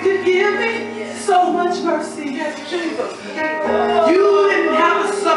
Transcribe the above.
could give me so much mercy. Yes, Jesus. You didn't have a soul.